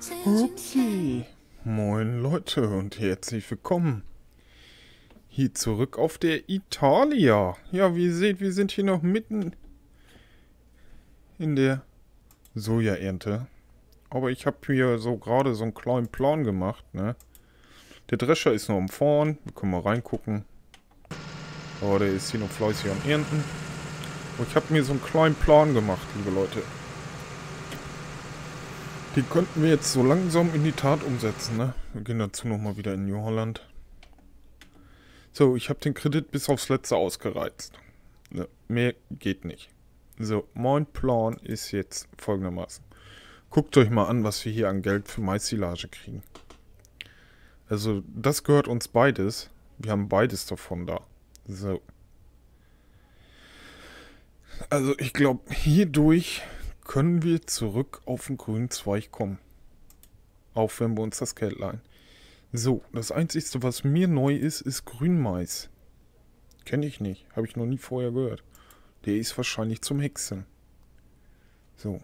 Upsi. Moin Leute und herzlich willkommen. Hier zurück auf der Italia. Ja, wie ihr seht, wir sind hier noch mitten in der Sojaernte. Aber ich habe hier so gerade so einen kleinen Plan gemacht, ne? Der Drescher ist noch am Vorn. Wir können mal reingucken. Aber der ist hier noch fleißig am Ernten. Und ich habe mir so einen kleinen Plan gemacht, liebe Leute. Die könnten wir jetzt so langsam in die Tat umsetzen, ne? Wir gehen dazu nochmal wieder in New Holland. So, ich habe den Kredit bis aufs Letzte ausgereizt. Ne, mehr geht nicht. So, mein Plan ist jetzt folgendermaßen. Guckt euch mal an, was wir hier an Geld für Maissilage kriegen. Also, das gehört uns beides. Wir haben beides davon da. So. Also, ich glaube, hierdurch können wir zurück auf den grünen Zweig kommen. Auch wenn wir uns das Geld leihen. So, das Einzige, was mir neu ist, ist Grünmais. Kenne ich nicht. Habe ich noch nie vorher gehört. Der ist wahrscheinlich zum Hexen. So.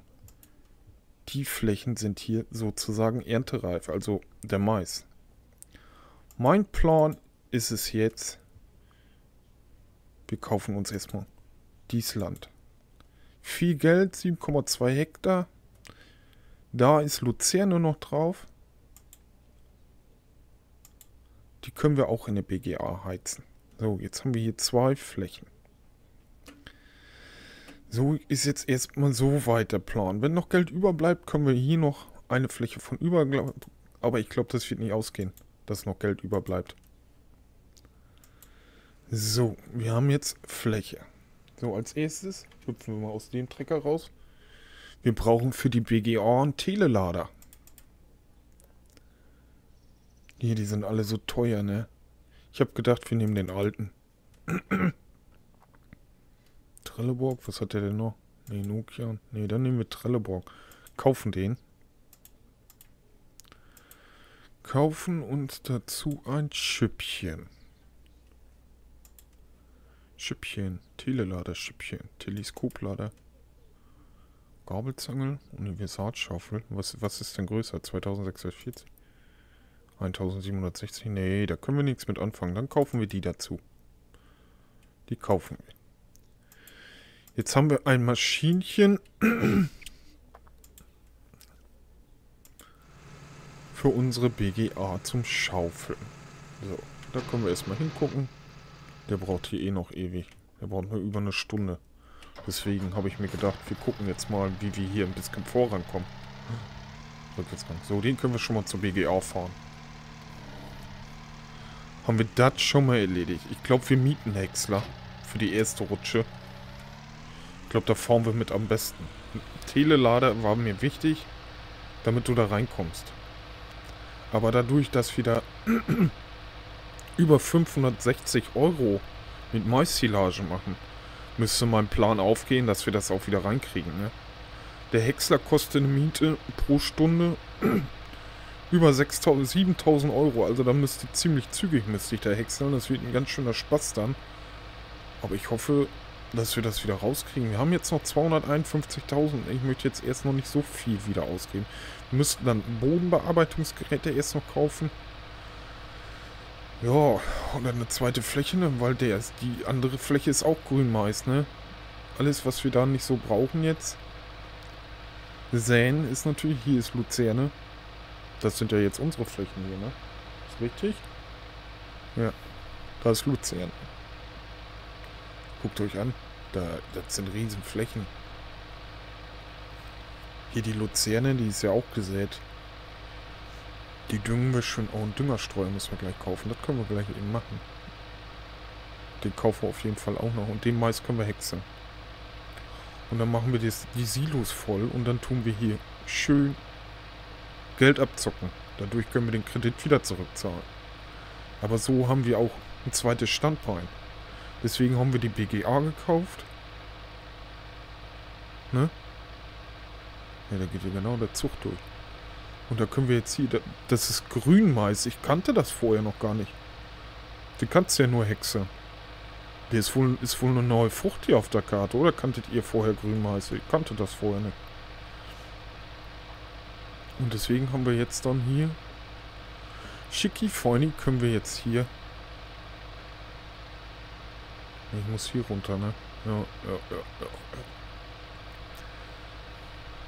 Die Flächen sind hier sozusagen erntereif, also der Mais. Mein Plan ist es jetzt, wir kaufen uns erstmal dies Land. Viel Geld, 7,2 Hektar. Da ist Luzerne noch drauf. Die können wir auch in der BGA heizen. So, jetzt haben wir hier zwei Flächen. So ist jetzt erstmal so weit der Plan. Wenn noch Geld überbleibt, können wir hier noch eine Fläche von über... Aber ich glaube, das wird nicht ausgehen, dass noch Geld überbleibt. So, wir haben jetzt Fläche. So, als erstes hüpfen wir mal aus dem Trecker raus. Wir brauchen für die BGA einen Telelader. Hier, die sind alle so teuer, ne? Ich habe gedacht, wir nehmen den alten. Trelleborg, was hat der denn noch? Ne, Nokia. Ne, dann nehmen wir Trelleborg. Kaufen den. Kaufen uns dazu ein Schüppchen. Schüppchen, Telelader-Schüppchen, Teleskoplader, Gabelzange, Universalschaufel. Was, was ist denn größer? 2640? 1760? Nee, da können wir nichts mit anfangen. Dann kaufen wir die dazu. Die kaufen wir. Jetzt haben wir ein Maschinchen für unsere BGA zum Schaufeln. So, da können wir erstmal hingucken. Der braucht hier eh noch ewig. Der braucht nur über eine Stunde. Deswegen habe ich mir gedacht, wir gucken jetzt mal, wie wir hier ein bisschen vorankommen. Rückwärtsgang. So, den können wir schon mal zur BGA fahren. Haben wir das schon mal erledigt. Ich glaube, wir mieten Häcksler für die erste Rutsche. Ich glaube, da fahren wir mit am besten. Telelader war mir wichtig, damit du da reinkommst. Aber dadurch, dass wir da über 560 Euro mit Maissilage machen, müsste mein Plan aufgehen, dass wir das auch wieder reinkriegen. Ne? Der Häcksler kostet eine Miete pro Stunde über 6.000, 7.000 Euro. Also da müsste ziemlich zügig müsste ich da häckseln. Das wird ein ganz schöner Spaß dann. Aber ich hoffe, dass wir das wieder rauskriegen. Wir haben jetzt noch 251.000. Ich möchte jetzt erst noch nicht so viel wieder ausgeben. Wir müssten dann Bodenbearbeitungsgeräte erst noch kaufen. Ja, und eine zweite Fläche, ne? weil der ist, die andere Fläche ist auch Grünmais, ne? Alles, was wir da nicht so brauchen jetzt. Säen ist natürlich, hier ist Luzerne. Das sind ja jetzt unsere Flächen hier, ne? Ist richtig? Ja, da ist Luzerne. Guckt euch an, da, das sind riesen Flächen. Hier die Luzerne, die ist ja auch gesät. Die düngen wir schon. Oh, einen Düngerstreuer müssen wir gleich kaufen. Das können wir gleich eben machen. Den kaufen wir auf jeden Fall auch noch. Und den Mais können wir hexen. Und dann machen wir das, die Silos voll. Und dann tun wir hier schön Geld abzocken. Dadurch können wir den Kredit wieder zurückzahlen. Aber so haben wir auch ein zweites Standbein. Deswegen haben wir die BGA gekauft. Ne? Ja, da geht ja genau der Zug durch. Und da können wir jetzt hier, das ist Grünmais. Ich kannte das vorher noch gar nicht. Du kannst ja nur Hexe. Der ist wohl, ist wohl eine neue Frucht hier auf der Karte, oder kanntet ihr vorher Grünmais? Ich kannte das vorher nicht. Und deswegen haben wir jetzt dann hier Schicki Feini können wir jetzt hier. Ich muss hier runter, ne? Ja, ja, ja, ja.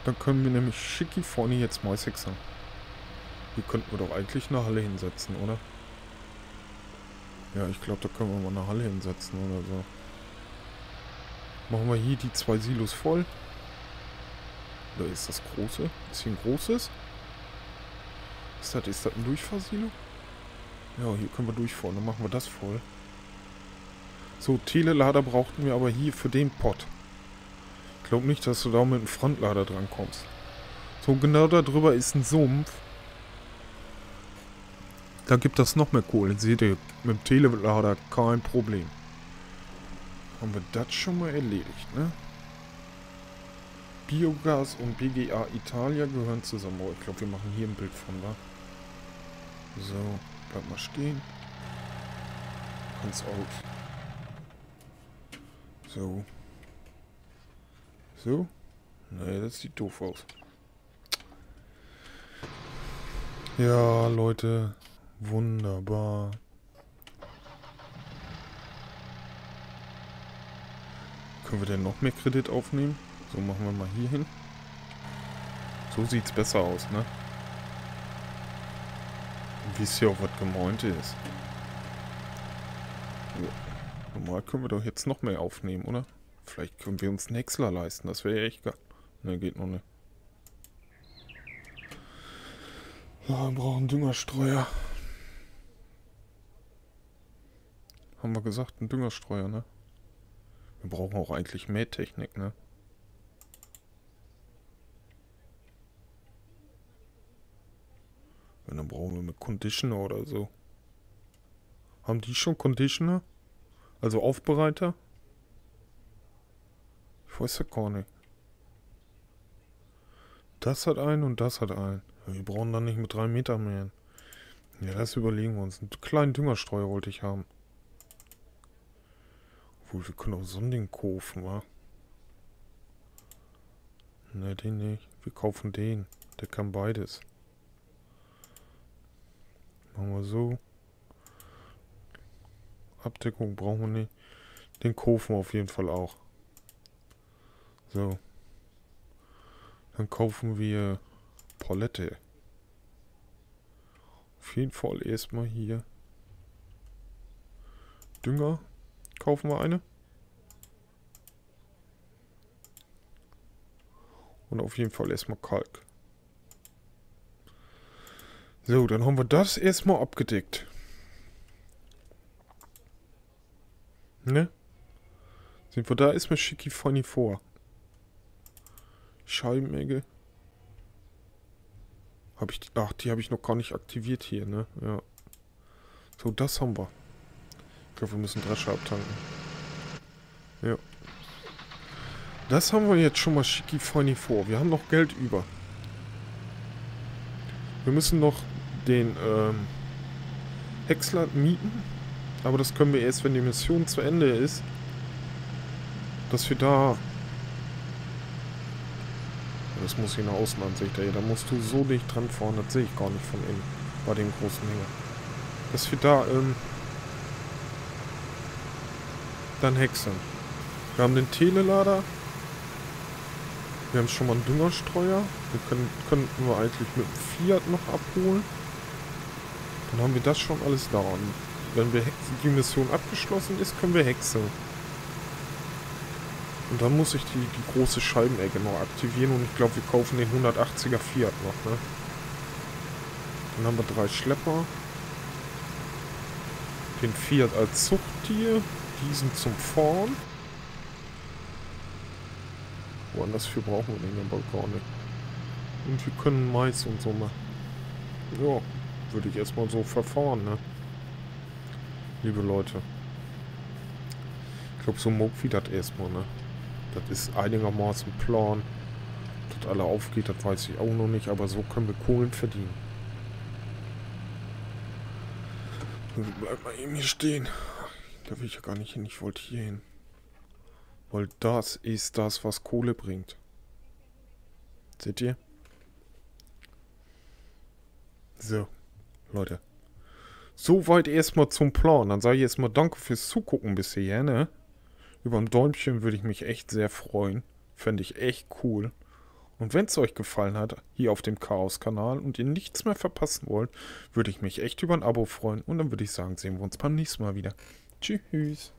Dann können wir nämlich Schicki Feini jetzt mal sechsern. Hier könnten wir doch eigentlich eine Halle hinsetzen, oder? Ja, ich glaube, da können wir mal eine Halle hinsetzen oder so. Machen wir hier die zwei Silos voll. Oder ist das große? Ist hier ein großes? Ist das, ist das ein Durchfahrsilo? Ja, hier können wir durchfahren. Dann machen wir das voll. So, Telelader brauchten wir aber hier für den Pot. Ich glaube nicht, dass du da mit dem Frontlader dran kommst. So, genau da drüber ist ein Sumpf. Da gibt das noch mehr Kohle. Seht ihr, mit dem Telelader kein Problem. Haben wir das schon mal erledigt, ne? Biogas und BGA Italia gehören zusammen. Oh, ich glaube, wir machen hier ein Bild von, wa? So, bleib mal stehen. Ganz aus. So. So. Nee, das sieht doof aus. Ja, Leute. Wunderbar. Können wir denn noch mehr Kredit aufnehmen? So, machen wir mal hier hin. So sieht's besser aus, ne? Wie es hier auch was gemeint ist. Ja. Normal können wir doch jetzt noch mehr aufnehmen, oder? Vielleicht können wir uns einen Häcksler leisten. Das wäre ja echt geil. Ne, geht noch nicht. Ja, wir brauchen Düngerstreuer. Haben wir gesagt, einen Düngerstreuer, ne? Wir brauchen auch eigentlich Mähtechnik, ne? Und dann brauchen wir mit Conditioner oder so. Haben die schon Conditioner? Also Aufbereiter? Ich weiß ja gar nicht. Das hat einen und das hat einen. Wir brauchen dann nicht mit drei Meter mehr. Ja, das überlegen wir uns. Einen kleinen Düngerstreuer wollte ich haben. Obwohl, wir können auch so ein Ding kaufen, wa? Ne, den nicht. Wir kaufen den. Der kann beides. Machen wir so. Abdeckung brauchen wir nicht. Den kaufen wir auf jeden Fall auch. So. Dann kaufen wir Palette. Auf jeden Fall erstmal hier. Dünger. Kaufen wir eine. Und auf jeden Fall erstmal Kalk. So, dann haben wir das erstmal abgedeckt. Ne? Sind wir da erstmal schicki funny vor. Scheibenegge. Habe ich, ach, die habe ich noch gar nicht aktiviert hier, ne? Ja. So, das haben wir. Ich glaube, wir müssen Drescher abtanken. Ja. Das haben wir jetzt schon mal schicki vor. Wir haben noch Geld über. Wir müssen noch den ähm, Häcksler mieten. Aber das können wir erst, wenn die Mission zu Ende ist. Dass wir da... Das muss hier eine Außenansicht, ey. Da musst du so dicht dran fahren, das sehe ich gar nicht von innen. Bei dem großen Hänger. Dass wir da, ähm... Dann häckseln. Wir haben den Telelader. Wir haben schon mal einen Düngerstreuer. Den können, könnten wir eigentlich mit dem Fiat noch abholen. Dann haben wir das schon alles da. Und wenn wir die Mission abgeschlossen ist, können wir hexen. Und dann muss ich die, die große Scheibenecke noch aktivieren und ich glaube, wir kaufen den 180er Fiat noch, ne? Dann haben wir drei Schlepper. Den Fiat als Zuchttier. Diesen zum Fahren. Woanders für brauchen wir den aber gar nicht. Und wir können Mais und so machen. Ja, würde ich erstmal so verfahren, ne? Liebe Leute. Ich glaube, so Mopi das erstmal, ne? Das ist einigermaßen Plan. Dass alle aufgeht, das weiß ich auch noch nicht, aber so können wir Kohlen verdienen. Bleib mal eben hier stehen. Da will ich ja gar nicht hin, ich wollte hier hin. Weil das ist das, was Kohle bringt. Seht ihr? So, Leute. Soweit erstmal zum Plan. Dann sage ich erstmal danke fürs Zugucken bisher, ne? Über ein Däumchen würde ich mich echt sehr freuen. Fände ich echt cool. Und wenn es euch gefallen hat, hier auf dem Chaos-Kanal und ihr nichts mehr verpassen wollt, würde ich mich echt über ein Abo freuen. Und dann würde ich sagen, sehen wir uns beim nächsten Mal wieder. Tschüss.